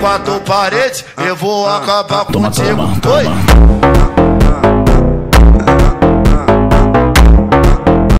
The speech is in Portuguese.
quatro ah, ah, paredes, ah, eu vou acabar Toma, contigo. toma, Oi,